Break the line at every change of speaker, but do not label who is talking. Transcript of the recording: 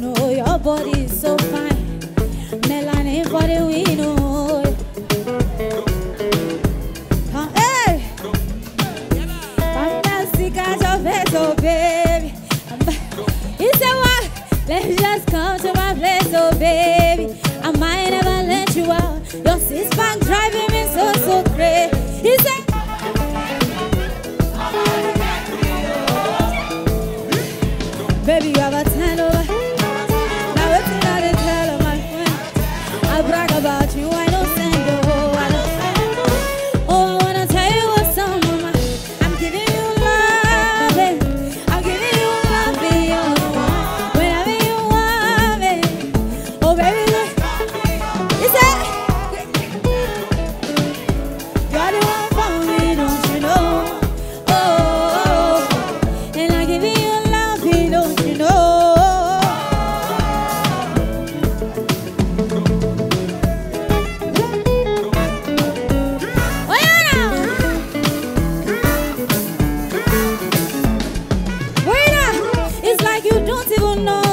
Know your body is so fine. Melanin for the win, oh. Come, hey! Come down, see, got your face, oh, baby. He said, what? Let's just come to my place, oh, baby. I might never let you out. Your six know